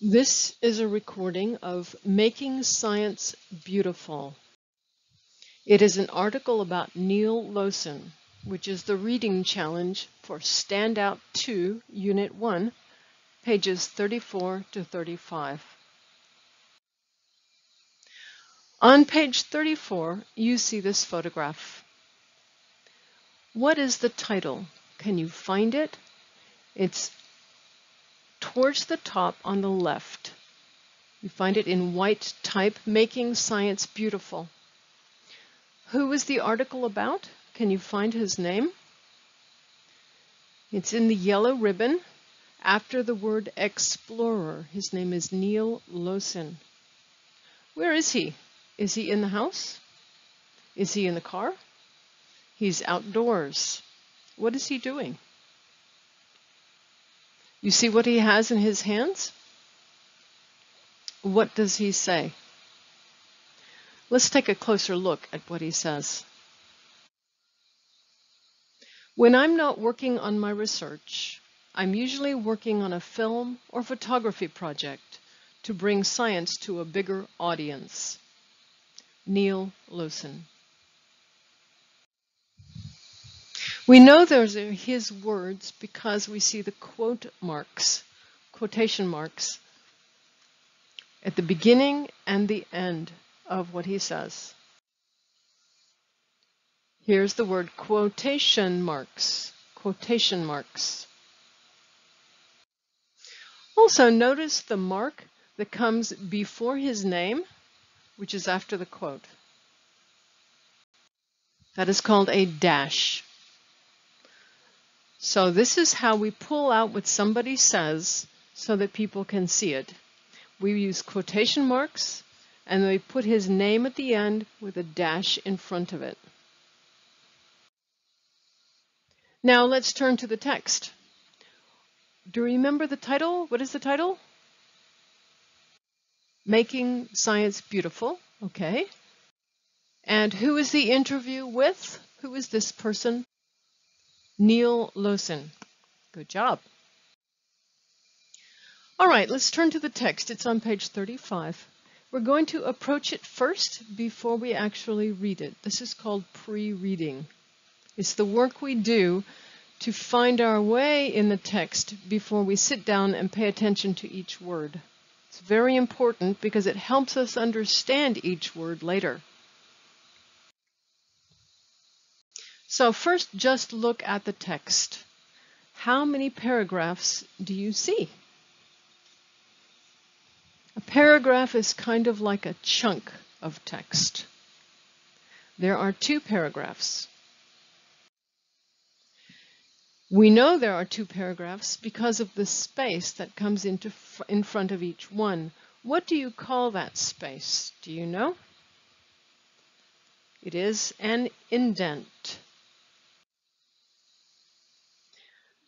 This is a recording of Making Science Beautiful. It is an article about Neil Losin, which is the reading challenge for Standout 2, Unit 1, pages 34 to 35. On page 34, you see this photograph. What is the title? Can you find it? It's towards the top on the left. You find it in white type, Making Science Beautiful. Who is the article about? Can you find his name? It's in the yellow ribbon after the word explorer. His name is Neil Losin. Where is he? Is he in the house? Is he in the car? He's outdoors. What is he doing? You see what he has in his hands? What does he say? Let's take a closer look at what he says. When I'm not working on my research, I'm usually working on a film or photography project to bring science to a bigger audience. Neil Losin. We know those are his words because we see the quote marks, quotation marks, at the beginning and the end of what he says. Here's the word quotation marks, quotation marks. Also notice the mark that comes before his name, which is after the quote. That is called a dash. So this is how we pull out what somebody says so that people can see it. We use quotation marks and we put his name at the end with a dash in front of it. Now let's turn to the text. Do you remember the title? What is the title? Making Science Beautiful. Okay. And who is the interview with? Who is this person? Neil Losin. Good job. All right, let's turn to the text. It's on page 35. We're going to approach it first before we actually read it. This is called pre-reading. It's the work we do to find our way in the text before we sit down and pay attention to each word. It's very important because it helps us understand each word later. So first, just look at the text. How many paragraphs do you see? A paragraph is kind of like a chunk of text. There are two paragraphs. We know there are two paragraphs because of the space that comes into in front of each one. What do you call that space? Do you know? It is an indent.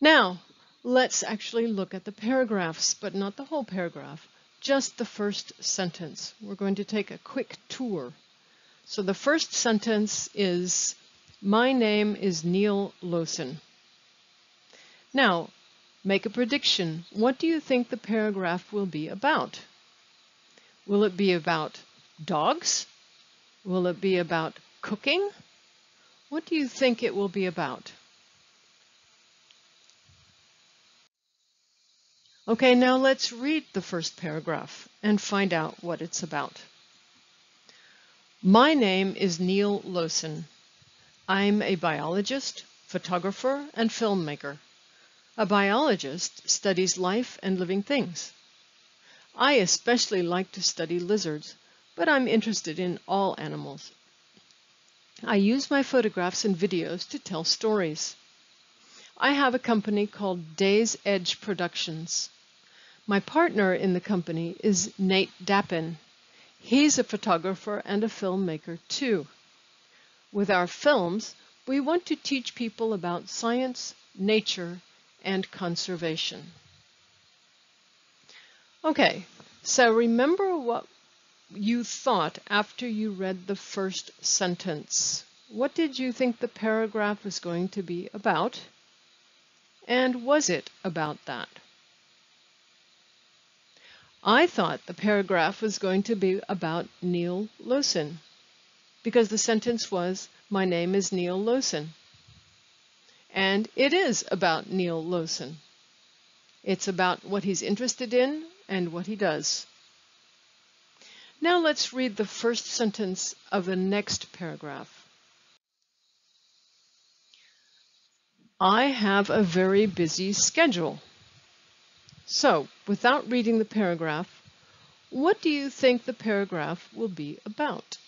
Now, let's actually look at the paragraphs, but not the whole paragraph, just the first sentence. We're going to take a quick tour. So the first sentence is, my name is Neil Losin. Now, make a prediction. What do you think the paragraph will be about? Will it be about dogs? Will it be about cooking? What do you think it will be about? Okay, now let's read the first paragraph and find out what it's about. My name is Neil Losin. I'm a biologist, photographer, and filmmaker. A biologist studies life and living things. I especially like to study lizards, but I'm interested in all animals. I use my photographs and videos to tell stories. I have a company called Days Edge Productions. My partner in the company is Nate Dappen. He's a photographer and a filmmaker too. With our films, we want to teach people about science, nature, and conservation. Okay, so remember what you thought after you read the first sentence. What did you think the paragraph was going to be about? And was it about that? I thought the paragraph was going to be about Neil Losin because the sentence was, My name is Neil Losin. And it is about Neil Losin. It's about what he's interested in and what he does. Now let's read the first sentence of the next paragraph. I have a very busy schedule. So, without reading the paragraph, what do you think the paragraph will be about?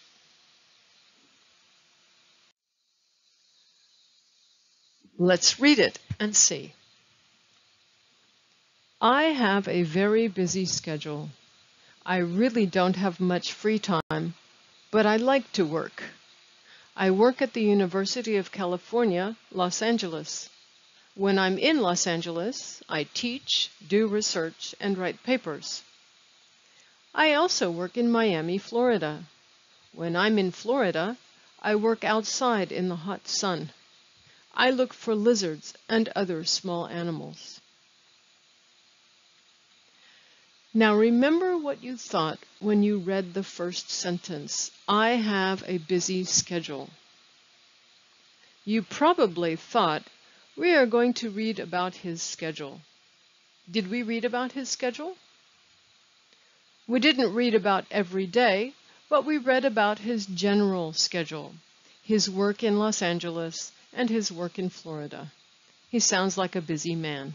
Let's read it and see. I have a very busy schedule. I really don't have much free time, but I like to work. I work at the University of California, Los Angeles. When I'm in Los Angeles, I teach, do research, and write papers. I also work in Miami, Florida. When I'm in Florida, I work outside in the hot sun. I look for lizards and other small animals. Now remember what you thought when you read the first sentence. I have a busy schedule. You probably thought we are going to read about his schedule. Did we read about his schedule? We didn't read about every day, but we read about his general schedule, his work in Los Angeles and his work in Florida. He sounds like a busy man.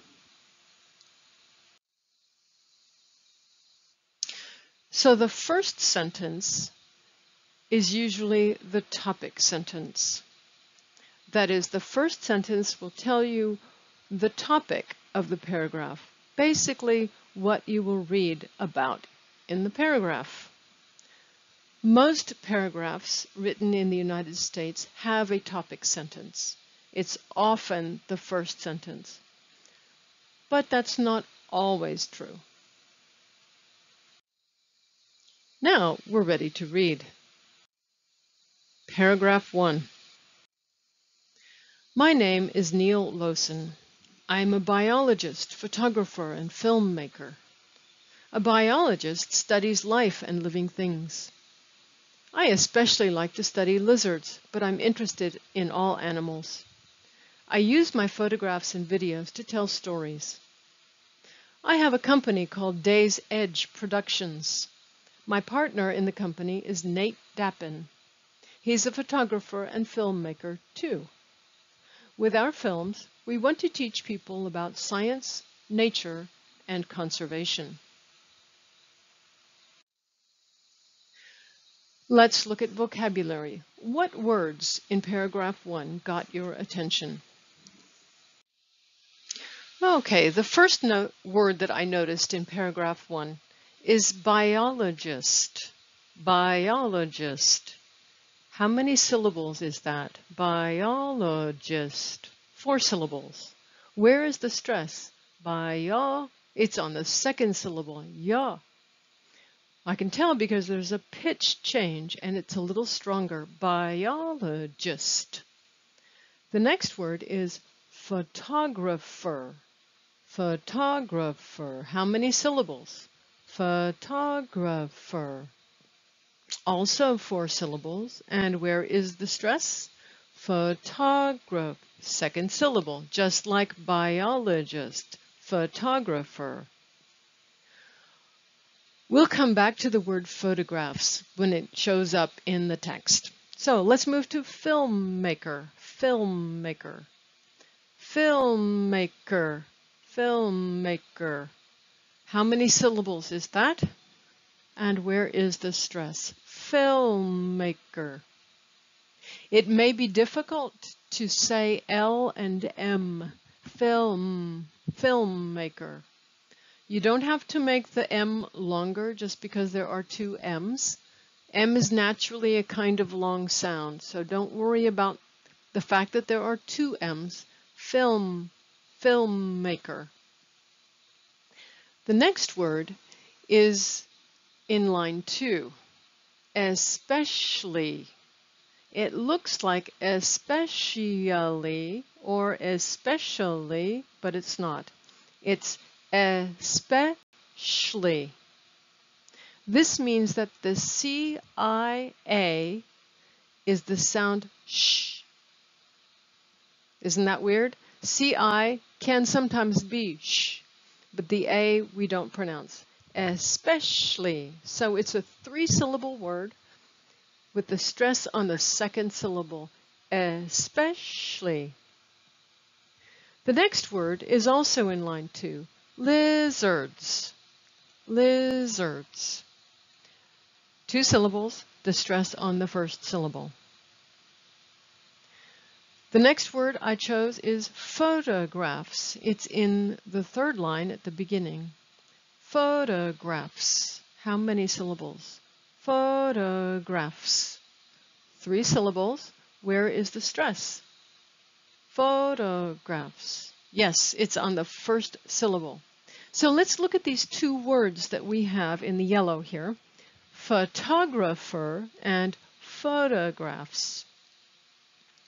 So the first sentence is usually the topic sentence. That is, the first sentence will tell you the topic of the paragraph, basically what you will read about in the paragraph. Most paragraphs written in the United States have a topic sentence. It's often the first sentence. But that's not always true. Now we're ready to read. Paragraph 1. My name is Neil Losin. I am a biologist, photographer, and filmmaker. A biologist studies life and living things. I especially like to study lizards, but I'm interested in all animals. I use my photographs and videos to tell stories. I have a company called Days Edge Productions. My partner in the company is Nate Dappen. He's a photographer and filmmaker too. With our films, we want to teach people about science, nature, and conservation. Let's look at vocabulary. What words in paragraph one got your attention? Okay, the first word that I noticed in paragraph one is biologist. Biologist. How many syllables is that? Biologist. Four syllables. Where is the stress? Bio. It's on the second syllable. Ya. I can tell because there's a pitch change and it's a little stronger. Biologist. The next word is photographer. Photographer. How many syllables? photographer. Also four syllables. And where is the stress? Photograph. Second syllable, just like biologist, photographer. We'll come back to the word photographs when it shows up in the text. So let's move to filmmaker, filmmaker, filmmaker, filmmaker. How many syllables is that? And where is the stress? Filmmaker. It may be difficult to say L and M. Film, filmmaker. You don't have to make the M longer just because there are two M's. M is naturally a kind of long sound, so don't worry about the fact that there are two M's. Film, filmmaker. The next word is in line two, especially. It looks like especially or especially, but it's not. It's especially. This means that the CIA is the sound sh. Isn't that weird? CI can sometimes be sh, but the A we don't pronounce. Especially. So it's a three syllable word with the stress on the second syllable. Especially. The next word is also in line two. Lizards. Lizards. Two syllables, the stress on the first syllable. The next word I chose is photographs. It's in the third line at the beginning. Photographs. How many syllables? Photographs. Three syllables. Where is the stress? Photographs. Yes, it's on the first syllable. So let's look at these two words that we have in the yellow here photographer and photographs.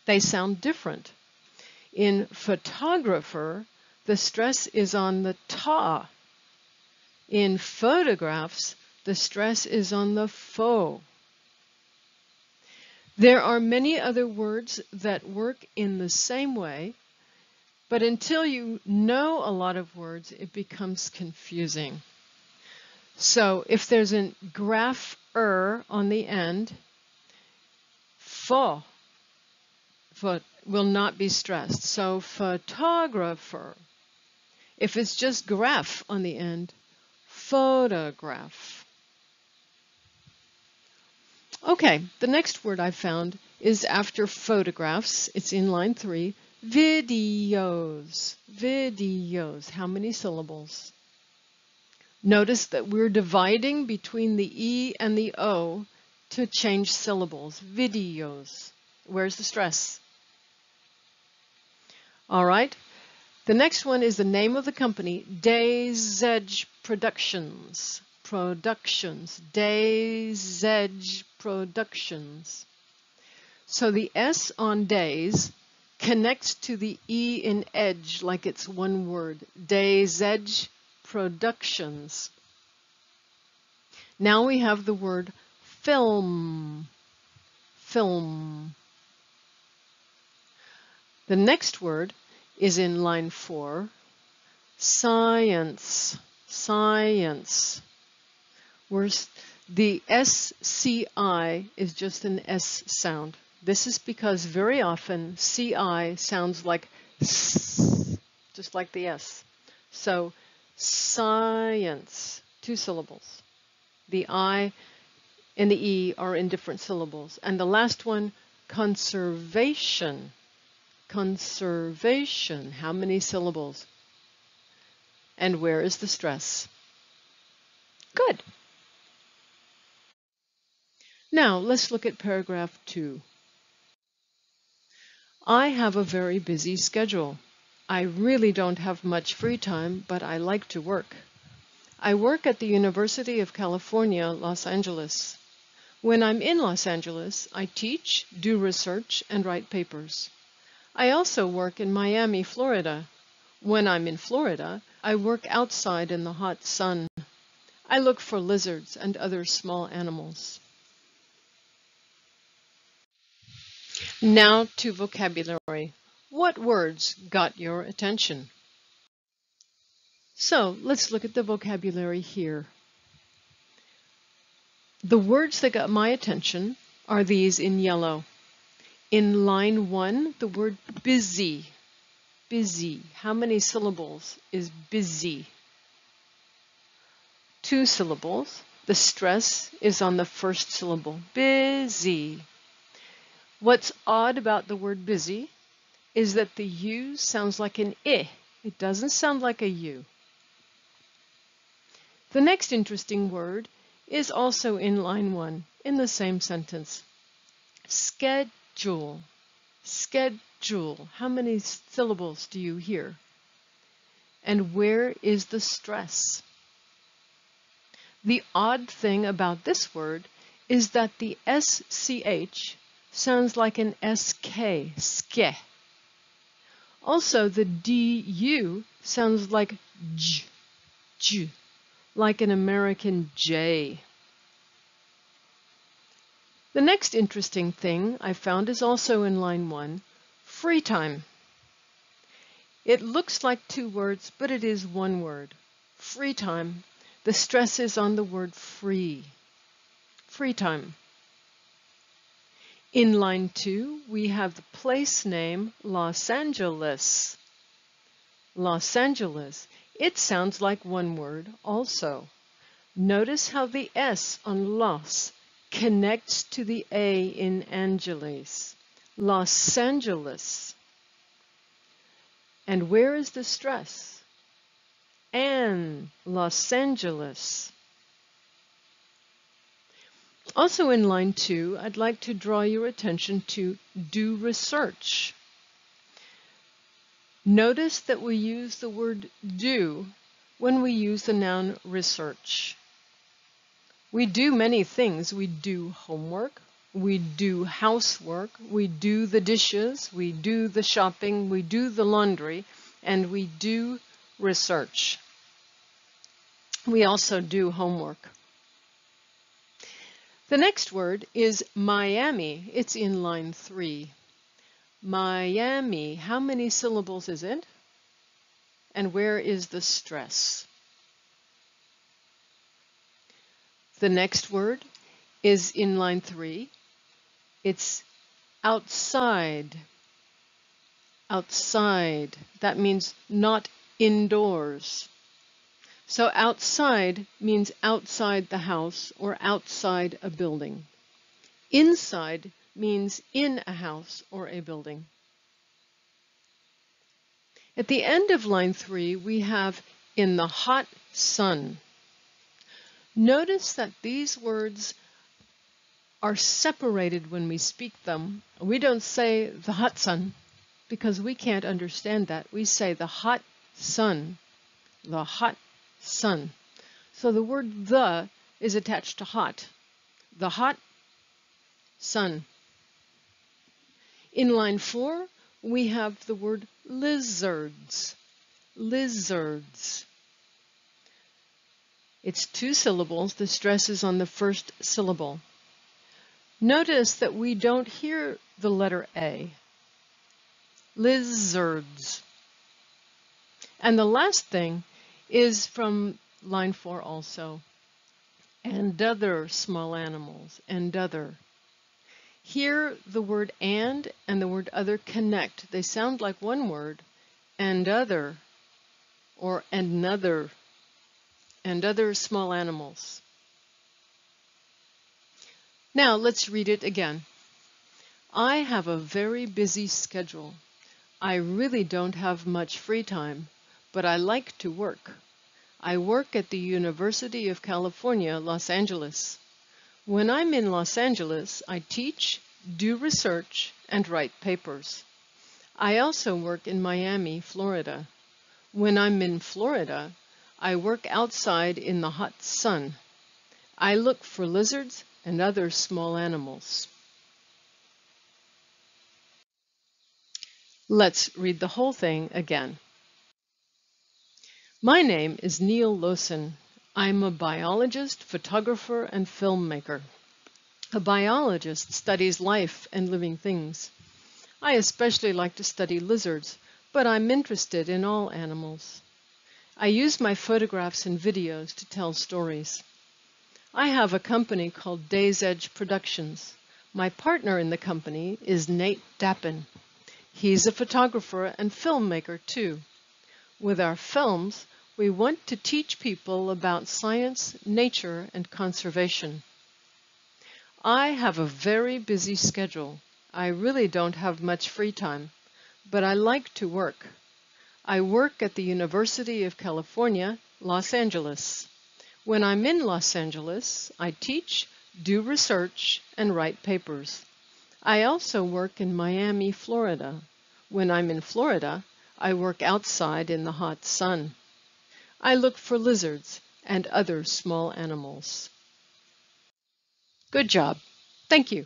They sound different. In photographer, the stress is on the ta. In photographs, the stress is on the fo. There are many other words that work in the same way, but until you know a lot of words, it becomes confusing. So if there's a graph er on the end, pho will not be stressed. So photographer. If it's just graph on the end, photograph. Okay, the next word I found is after photographs. It's in line three. Videos. Videos. How many syllables? Notice that we're dividing between the E and the O to change syllables. Videos. Where's the stress? All right. The next one is the name of the company, Days Edge Productions. Productions. Days Edge Productions. So the S on days connects to the E in edge like it's one word. Days Edge productions. Now we have the word film. Film. The next word is in line four. Science. Science. Where's the SCI is just an S sound. This is because very often CI sounds like S, just like the S. So Science, two syllables. The I and the E are in different syllables. And the last one, conservation. Conservation, how many syllables? And where is the stress? Good. Now, let's look at paragraph two. I have a very busy schedule. I really don't have much free time, but I like to work. I work at the University of California, Los Angeles. When I'm in Los Angeles, I teach, do research, and write papers. I also work in Miami, Florida. When I'm in Florida, I work outside in the hot sun. I look for lizards and other small animals. Now to vocabulary. What words got your attention? So let's look at the vocabulary here. The words that got my attention are these in yellow. In line one, the word busy. Busy. How many syllables is busy? Two syllables. The stress is on the first syllable. Busy. What's odd about the word busy is that the U sounds like an I. It doesn't sound like a U. The next interesting word is also in line one in the same sentence. Schedule. Schedule. How many syllables do you hear? And where is the stress? The odd thing about this word is that the SCH sounds like an SK, ske. Also, the DU sounds like J, J, like an American J. The next interesting thing I found is also in line one, free time. It looks like two words, but it is one word. Free time. The stress is on the word free. Free time. In line two, we have the place name Los Angeles. Los Angeles. It sounds like one word also. Notice how the S on Los connects to the A in Angeles. Los Angeles. And where is the stress? And Los Angeles. Also in line two, I'd like to draw your attention to do research. Notice that we use the word do when we use the noun research. We do many things. We do homework, we do housework, we do the dishes, we do the shopping, we do the laundry, and we do research. We also do homework. The next word is Miami. It's in line three. Miami, how many syllables is it? And where is the stress? The next word is in line three. It's outside. Outside. That means not indoors. So outside means outside the house or outside a building. Inside means in a house or a building. At the end of line three, we have in the hot sun. Notice that these words are separated when we speak them. We don't say the hot sun because we can't understand that. We say the hot sun, the hot sun. So the word the is attached to hot. The hot sun. In line four, we have the word lizards. Lizards. It's two syllables. The stress is on the first syllable. Notice that we don't hear the letter A. Lizards. And the last thing is from line four also. And other small animals, and other. Here, the word and and the word other connect. They sound like one word, and other, or another and other small animals. Now let's read it again. I have a very busy schedule. I really don't have much free time, but I like to work. I work at the University of California, Los Angeles. When I'm in Los Angeles, I teach, do research, and write papers. I also work in Miami, Florida. When I'm in Florida, I work outside in the hot sun. I look for lizards and other small animals. Let's read the whole thing again. My name is Neil Losin. I'm a biologist, photographer, and filmmaker. A biologist studies life and living things. I especially like to study lizards, but I'm interested in all animals. I use my photographs and videos to tell stories. I have a company called Days Edge Productions. My partner in the company is Nate Dappen. He's a photographer and filmmaker too. With our films, we want to teach people about science, nature, and conservation. I have a very busy schedule. I really don't have much free time, but I like to work. I work at the University of California, Los Angeles. When I'm in Los Angeles, I teach, do research, and write papers. I also work in Miami, Florida. When I'm in Florida, I work outside in the hot sun. I look for lizards and other small animals. Good job. Thank you.